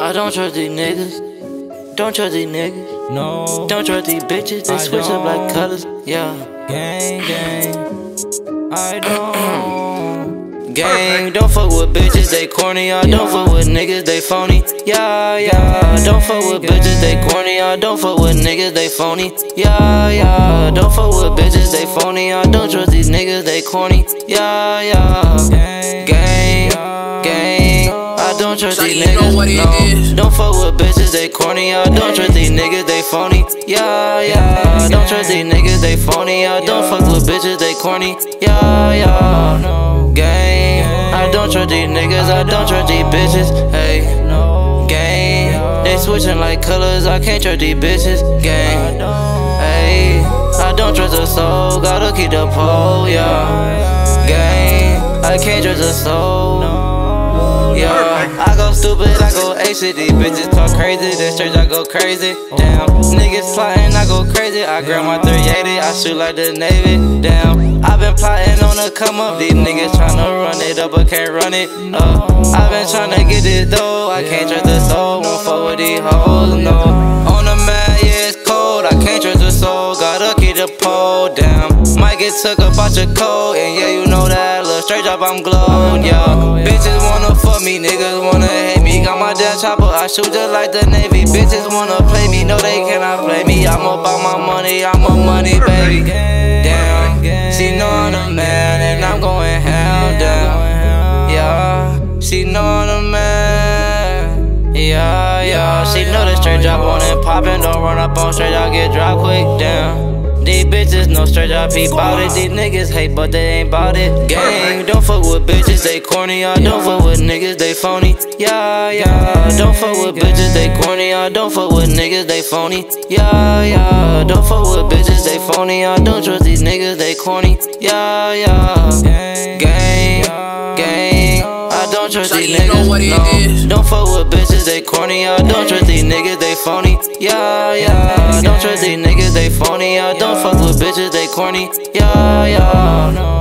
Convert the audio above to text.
I don't trust these niggas. Don't trust these niggas. No. Don't trust these bitches. They I switch up like colors. Yeah. Gang, gang. I don't. Gang, don't fuck with bitches, they corny, y'all. Don't fuck with niggas, they phony. Yeah, yeah. Don't fuck with bitches, they corny, y'all. Don't fuck with niggas, they phony. Yeah, yeah. Don't fuck with bitches, they phony, y'all. Don't trust these niggas, they corny. Yeah, yeah. Gang, Gang. I don't trust So these niggas. no. Don't fuck with bitches, they corny. I don't trust these niggas, they phony. Yeah, yeah. Don't trust these niggas, they phony. I don't fuck with bitches, they corny. Yeah, yeah. Niggas, I don't trust these bitches. Hey, gang. They switching like colors, I can't trust these bitches. Gang. Hey, I don't trust a soul, gotta keep the pole, yeah. Gang. I can't trust a soul. Yeah, I go stupid, I go ace These bitches talk crazy, this church I go crazy. Damn, niggas plotting, I go crazy. I grab my 380, I shoot like the Navy. Damn, plotting on the come up. These niggas tryna run it up, but can't run it up. I've been tryna get it though. I can't trust the soul. Won't fuck with these hoes, no. On the mat, yeah, it's cold. I can't trust the soul, gotta keep the pole down. Might get took up out your coat, and yeah, you know that. Look straight up, I'm glowed, yeah. Bitches wanna fuck me, niggas wanna hate me. Got my damn chopper, I shoot just like the Navy. Bitches wanna play me, no, they cannot play me. I'm about my money, I'm a money baby. Straight drop on it poppin'. Don't run up on straight, I'll get dropped quick damn. These bitches no straight up, he bout it. These niggas hate, but they ain't bout it. Gang, don't fuck with bitches, they corny. I don't fuck with niggas, they phony. Yeah, yeah. Don't fuck with bitches, they corny. I don't fuck with niggas, they phony. Yeah, yeah. Don't fuck with bitches, they phony. I don't trust these niggas, they corny. Yeah, yeah. Gang, gang. I don't trust So these niggas. no. Don't fuck with bitches, they corny. I don't trust these niggas, they phony. Yeah, yeah. Don't trust these niggas, they phony. I don't fuck with bitches, they corny. Yeah, yeah.